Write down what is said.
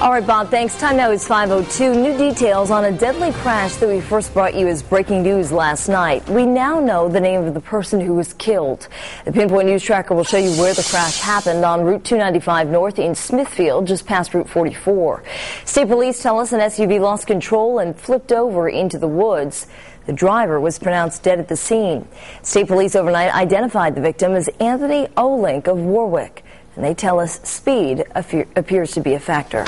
All right, Bob, thanks. Time now is 5.02. New details on a deadly crash that we first brought you as breaking news last night. We now know the name of the person who was killed. The Pinpoint News Tracker will show you where the crash happened on Route 295 North in Smithfield, just past Route 44. State police tell us an SUV lost control and flipped over into the woods. The driver was pronounced dead at the scene. State police overnight identified the victim as Anthony Olink of Warwick, and they tell us speed appears to be a factor.